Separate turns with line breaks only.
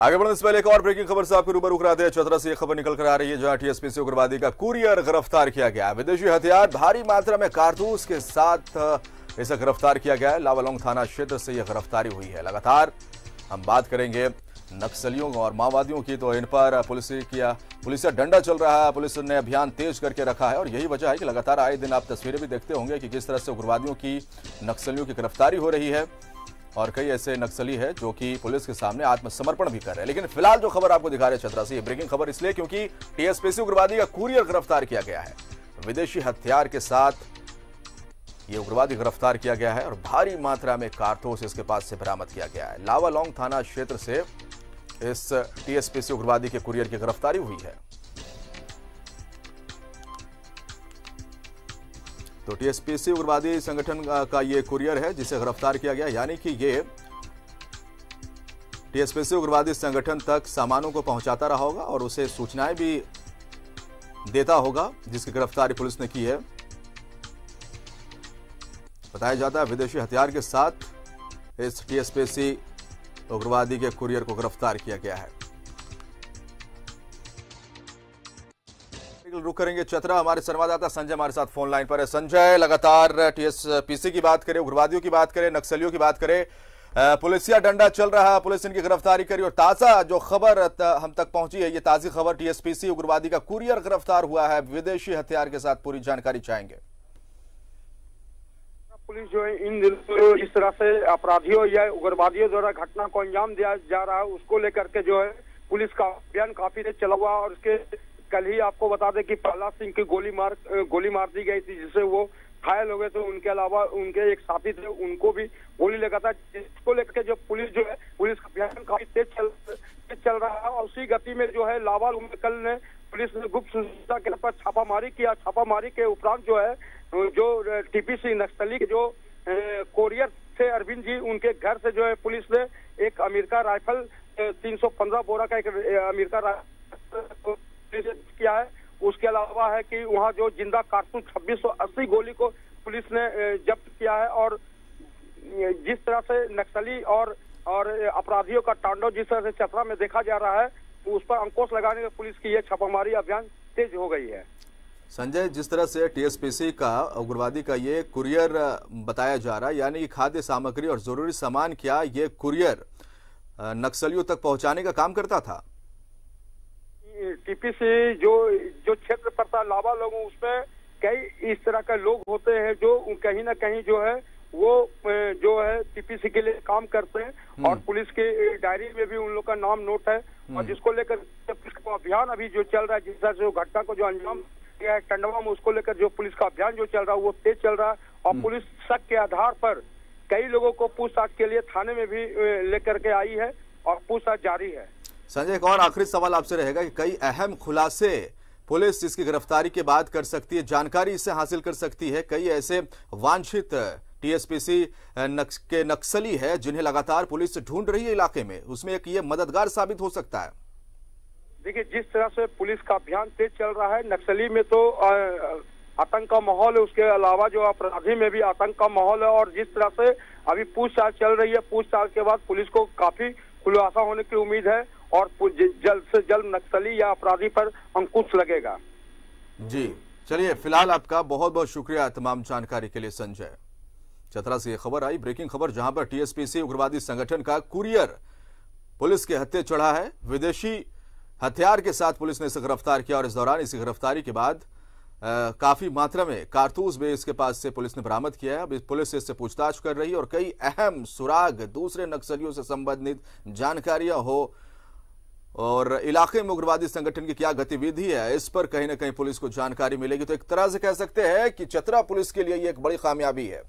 आगे बढ़ने से पहले एक और ब्रेकिंग खबर से आपको रूबर करा दे। चतरा से यह खबर निकल कर आ रही है, जहाँ टीएसपीसी उग्रवादी का कुरियर गिरफ़्तार किया गया। विदेशी हथियार भारी मात्रा में कारतूस के साथ इसे गिरफ़्तार किया गया। है लावालोंग थाना क्षेत्र से यह गिरफ्तारी हुई है। लगातार हम बात करेंगे नक्सलियों और माओवादियों की तो इन पर पुलिस किया, पुलिस का डंडा चल रहा है। पुलिस ने अभियान तेज करके रखा है और यही वजह है कि लगातार आए दिन आप तस्वीरें भी देखते होंगे कि किस तरह से उग्रवादियों की, नक्सलियों की गिरफ्तारी हो रही है। और कई ऐसे नक्सली है जो कि पुलिस के सामने आत्मसमर्पण भी कर रहे हैं। लेकिन फ़िलहाल जो खबर आपको दिखा रहे हैं छतरा से ब्रेकिंग खबर इसलिए क्योंकि टीएसपीसी उग्रवादी का कुरियर गिरफ़्तार किया गया है। विदेशी हथियार के साथ ये उग्रवादी गिरफ़्तार किया गया है और भारी मात्रा में कारतूस इसके पास से बरामद किया गया है। लावालोंग थाना क्षेत्र से इस टीएसपीसी उग्रवादी के कुरियर की गिरफ्तारी हुई है। तो टीएसपीसी उग्रवादी संगठन का ये कुरियर है, जिसे गिरफ़्तार किया गया। यानी कि ये टीएसपीसी उग्रवादी संगठन तक सामानों को पहुंचाता रहा होगा और उसे सूचनाएँ भी देता होगा, जिसकी गिरफ्तारी पुलिस ने की है। बताया जाता है विदेशी हथियार के साथ इस टीएसपीसी उग्रवादी के कुरियर को गिरफ़्तार किया गया है। रुक करेंगे। चतरा, हमारे संवाददाता संजय हमारे साथ फ़ोन लाइन पर है। संजय, लगातार टीएसपीसी की बात करें, उग्रवादियों की बात करें, नक्सलियों की बात करें पुलिसिया डंडा चल रहा है। पुलिस इनकी गिरफ्तारी करी और ताज़ा जो खबर हम तक पहुँची है, ये ताजी खबर टीएसपीसी उग्रवादी का कुरियर गिरफ़्तार हुआ है। विदेशी हथियार के साथ पूरी जानकारी चाहेंगे।
पुलिस जो है, इन दिनों इस तरह से अपराधियों या उग्रवादियों द्वारा घटना को अंजाम दिया जा रहा है, उसको लेकर के जो है, पुलिस का अभियान काफ़ी देर चला हुआ और उसके कल ही आपको बता दें कि प्रहलाद सिंह की गोली मार गोली मार दी गई थी, जिससे वो घायल हो गए थे। उनके अलावा उनके एक साथी थे, उनको भी गोली लगा था, जिसको लेकर जो पुलिस जो है, पुलिस का अभियान काफ़ी तेज चल तेज चल रहा है। और उसी गति में जो है, लावाल कल ने पुलिस ने गुप्त सूचना के पर छापामारी किया। छापामारी के उपरांत जो है जो टीपीसी नक्सली के जो कोरियर थे अरविंद जी, उनके घर से जो है, पुलिस ने एक अमेरिका राइफल 315 बोरा का एक अमेरिका राइफल किया है। उसके अलावा है कि वहाँ जो ज़िंदा कारतूस छब्बीस गोली को पुलिस ने जब्त किया है और जिस तरह से नक्सली और और अपराधियों का तांडव जिस तरह से चतरा में देखा जा रहा है, उस पर अंकुश लगाने में पुलिस की यह छापामारी अभियान तेज हो गई है।
संजय, जिस तरह से टीएसपीसी का उग्रवादी का ये कुरियर बताया जा रहा है, यानी कि खाद्य सामग्री और ज़रूरी सामान क्या ये कुरियर नक्सलियों तक पहुँचाने का काम करता था?
टीपीसी जो जो क्षेत्र पड़ता है लावा लोगों उसमें कई इस तरह के लोग होते हैं जो कहीं ना कहीं जो है वो जो है टीपीसी के लिए काम करते हैं और
हम्म।
पुलिस के डायरी में भी उन लोग का नाम नोट है और
हम्म।
जिसको लेकर अभियान अभी जो चल रहा है जिस तरह से घटना को जो अंजाम दिया है टंडवा में उसको लेकर जो पुलिस का अभियान जो चल रहा है वो तेज चल रहा है और
हम्म।
पुलिस शक के आधार पर कई लोगों को पूछताछ के लिए थाने में भी लेकर के आई है और पूछताछ जारी है
संजय एक और आखिरी सवाल आपसे रहेगा कि कई अहम खुलासे पुलिस इसकी गिरफ्तारी के बाद कर सकती है जानकारी इससे हासिल कर सकती है। कई ऐसे वांछित टीएसपीसी नक्स, के नक्सली है जिन्हें लगातार पुलिस ढूंढ रही है इलाके में। उसमें एक ये मददगार साबित हो सकता है।
देखिए जिस तरह से पुलिस का अभियान तेज चल रहा है नक्सली में तो आतंक का माहौल है। उसके अलावा जो अपराधी में भी आतंक का माहौल है और जिस तरह से अभी पूछताछ चल रही है पूछताछ के बाद पुलिस को काफ़ी खुलासा होने की उम्मीद है। और जल्द से जल्द नक्सली या अपराधी पर अंकुश लगेगा।
जी चलिए फ़िलहाल आपका बहुत बहुत शुक्रिया तमाम जानकारी के लिए संजय। चतरा से यह खबर आई ब्रेकिंग खबर जहाँ पर टीएसपीसी उग्रवादी संगठन का कुरियर पुलिस के हत्या चढ़ा है। विदेशी हथियार के साथ पुलिस ने इसे गिरफ़्तार किया और इस दौरान इसी गिरफ्तारी के बाद आ, काफ़ी मात्रा में कारतूस भी इसके पास से पुलिस ने बरामद किया है। अब पुलिस इससे पूछताछ कर रही है और कई अहम सुराग दूसरे नक्सलियों से संबंधित जानकारियाँ हो और इलाके में उग्रवादी संगठन की क्या गतिविधि है, इस पर कहीं ना कहीं पुलिस को जानकारी मिलेगी। तो एक तरह से कह सकते हैं कि चतरा पुलिस के लिए ये एक बड़ी कामयाबी है।